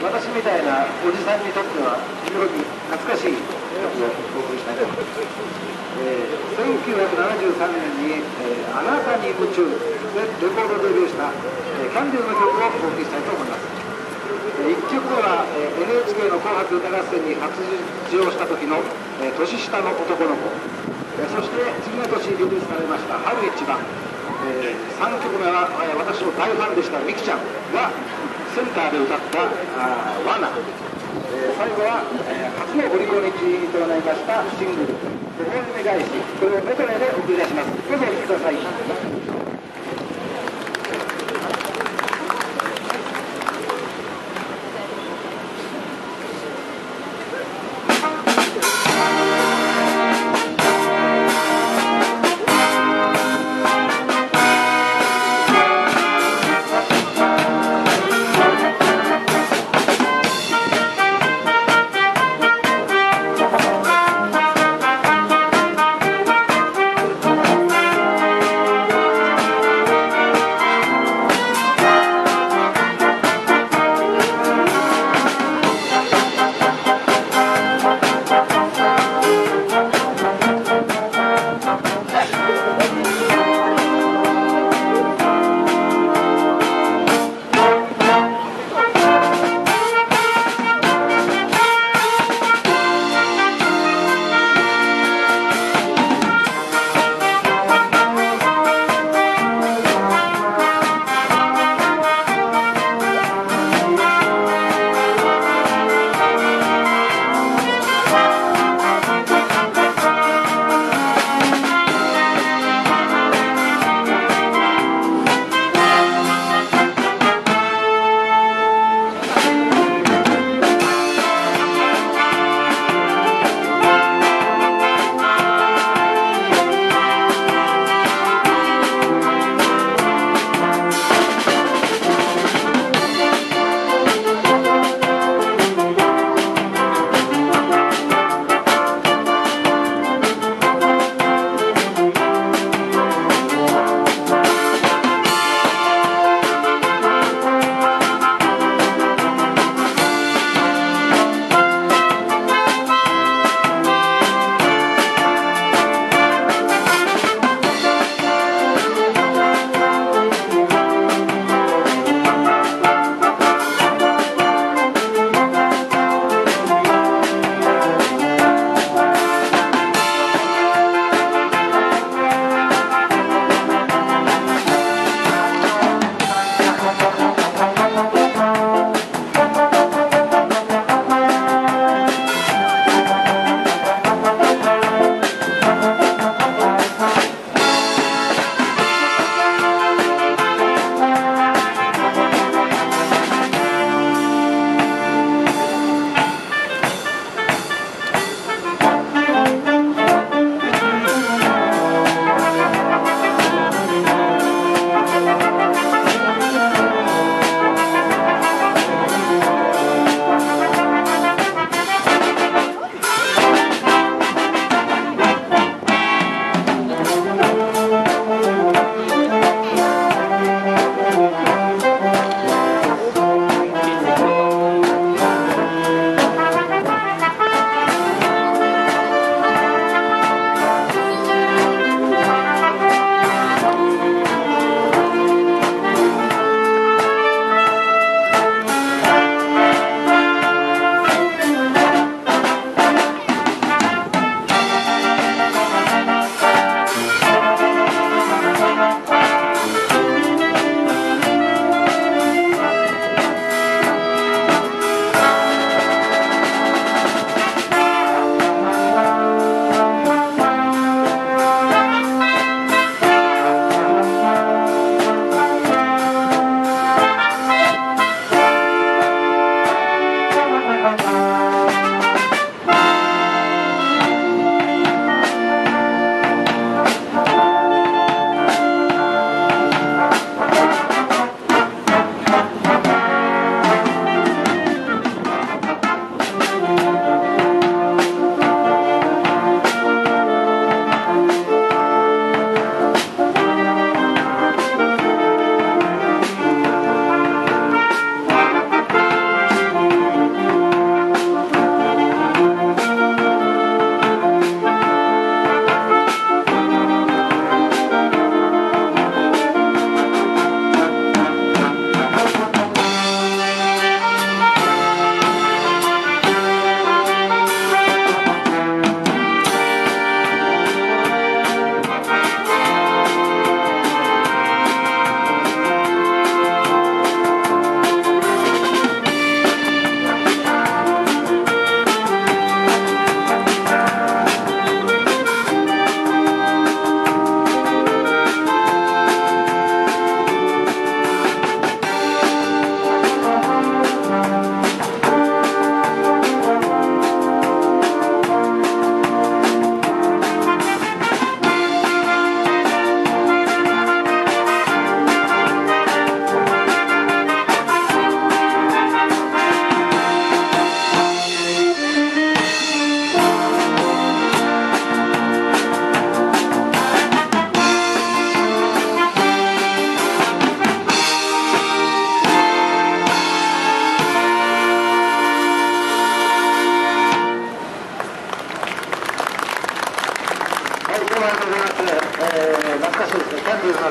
私みたいなおじさんにとっては非常に懐かしい曲をお送りしたいと思います、えー、1973年に、えー「あなたに夢中」でレコードデビューした、えー、キャンディーの曲をお送りしたいと思います1曲目は NHK の「紅白歌合戦」に初出場した時の年下の男の子そして次の年リリースされました「春一番」え3曲目は私の大ファンでしたミキちゃんがセンターで歌った「罠」最後はえ初のオリコン1位となりましたシングル「ご本音返し」これをメドレーでお送り出します。どうぞお聴きください。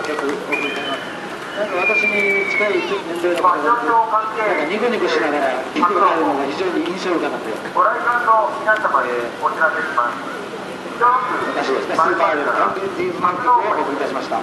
曲を送りたします。なんか私に近い年齢の方が、なんかニコニコしながら聴いておられるのが非常に印象深かったです。ご来館の皆様へお知らせします。私ですね、スーパーアイドル、キャンティーズマンクをお送りいたしました。